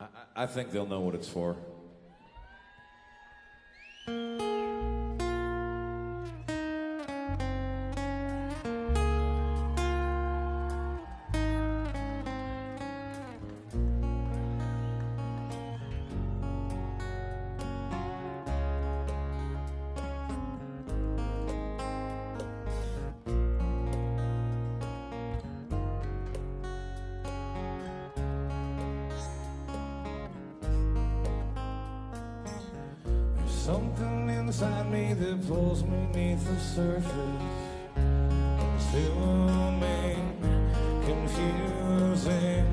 I, I think they'll know what it's for. Something inside me that pulls me beneath the surface. Consuming, confusing.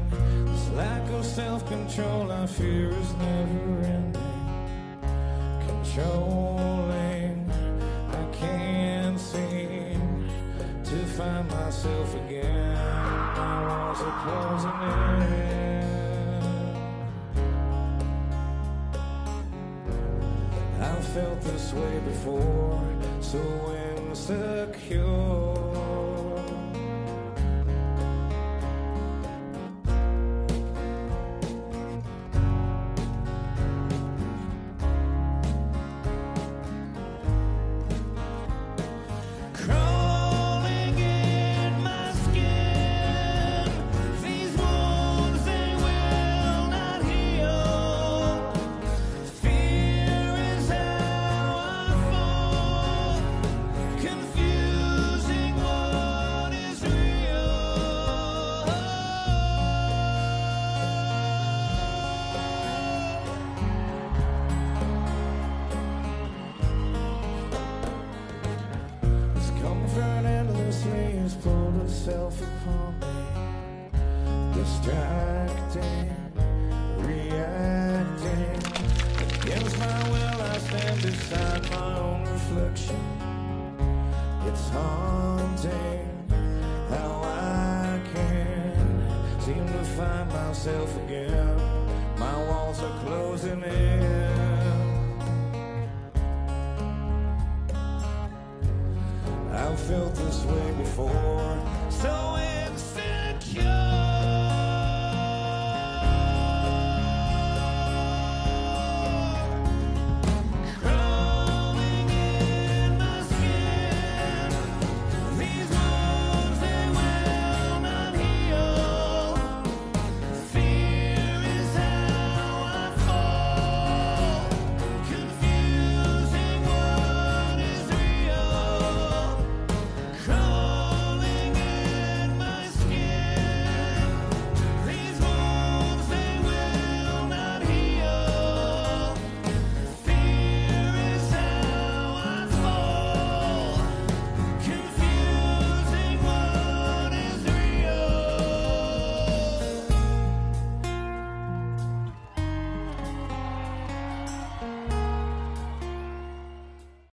This lack of self control I fear is never ending. Controlling, I can't seem to find myself again. My walls are closing in. I felt this way before, so insecure. Has pulled itself upon me, distracting, reacting. Against my will, I stand beside my own reflection. It's haunting how I can seem to find myself again. My walls are closing in. Felt this way before, so